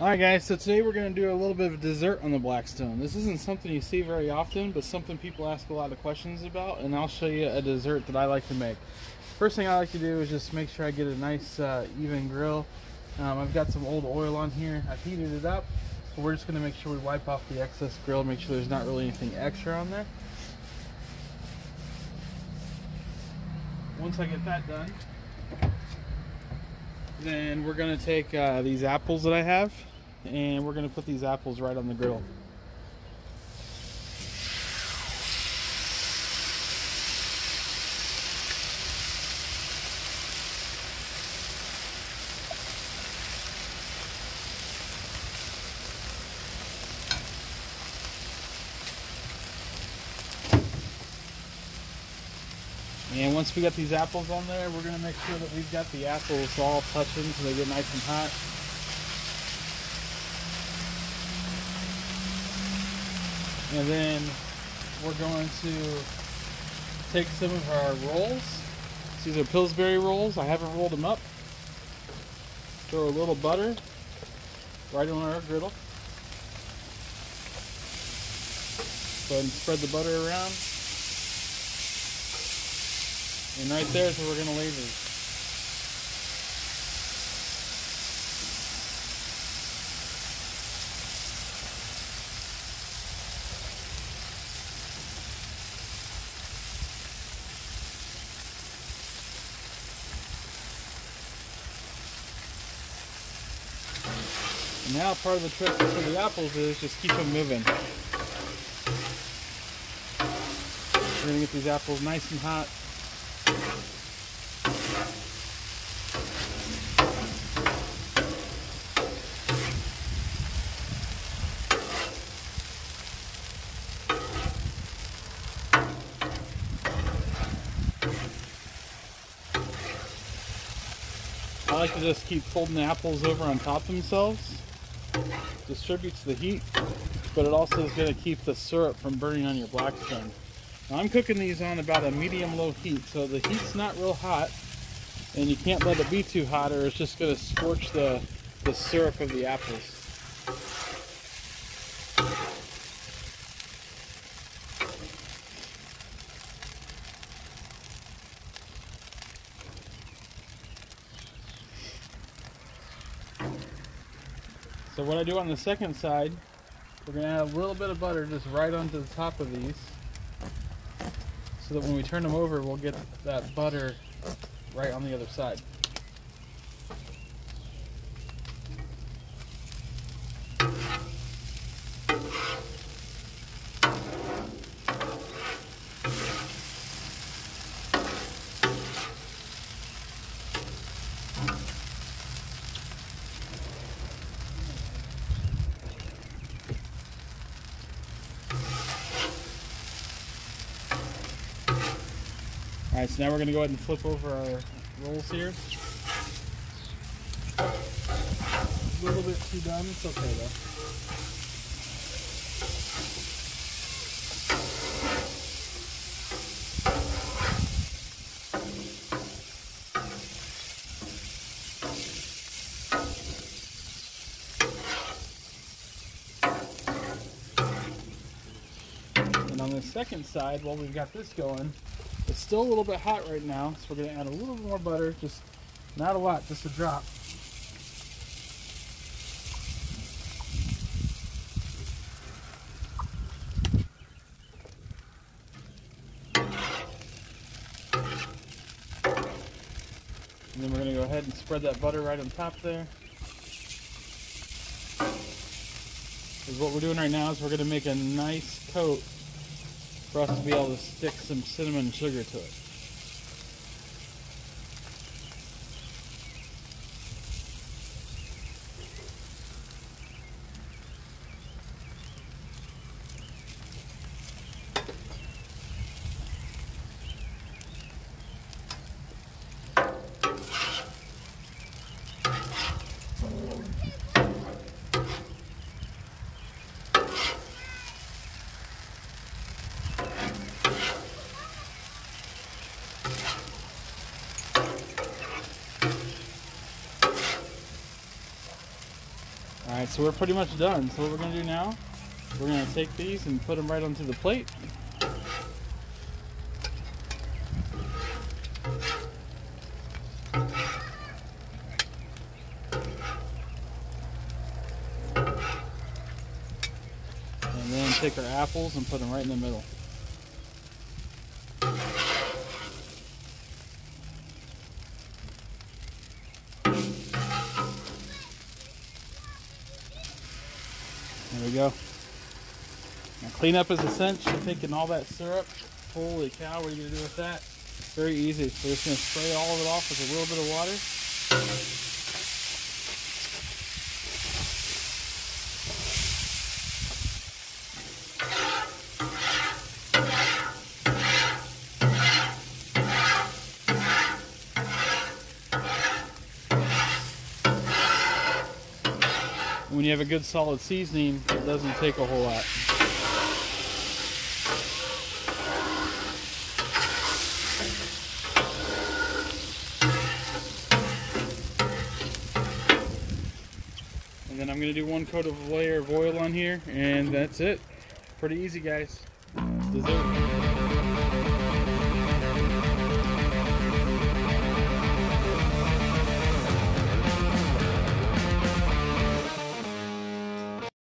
Alright guys, so today we're going to do a little bit of dessert on the Blackstone. This isn't something you see very often, but something people ask a lot of questions about, and I'll show you a dessert that I like to make. First thing I like to do is just make sure I get a nice uh, even grill. Um, I've got some old oil on here. I've heated it up, we're just going to make sure we wipe off the excess grill, make sure there's not really anything extra on there. Once I get that done, then we're going to take uh, these apples that I have and we're going to put these apples right on the grill. And once we got these apples on there, we're going to make sure that we've got the apples all touching so they get nice and hot. And then we're going to take some of our rolls. These are Pillsbury rolls. I haven't rolled them up. Throw a little butter right on our griddle. Go ahead and spread the butter around. And right there is where we're going to leave these. Now part of the trick for the apples is just keep them moving. We're to get these apples nice and hot. I like to just keep folding the apples over on top themselves. Distributes the heat, but it also is going to keep the syrup from burning on your blackstone. Now I'm cooking these on about a medium-low heat, so the heat's not real hot, and you can't let it be too hot or it's just going to scorch the, the syrup of the apples. So what I do on the second side, we're going to add a little bit of butter just right onto the top of these so that when we turn them over, we'll get that butter right on the other side. Alright, so now we're going to go ahead and flip over our rolls here. A little bit too done, it's okay though. And on the second side, while we've got this going, still a little bit hot right now, so we're going to add a little more butter, just not a lot, just a drop. And then we're going to go ahead and spread that butter right on top there. Because what we're doing right now is we're going to make a nice coat for us to be able to stick some cinnamon sugar to it. So we're pretty much done. So what we're gonna do now, we're gonna take these and put them right onto the plate. And then take our apples and put them right in the middle. There we go. Now cleanup is essential. Taking all that syrup. Holy cow, what are you gonna do with that? Very easy. We're just gonna spray all of it off with a little bit of water. When you have a good solid seasoning, it doesn't take a whole lot. And then I'm going to do one coat of layer of oil on here, and that's it. Pretty easy, guys. Dessert.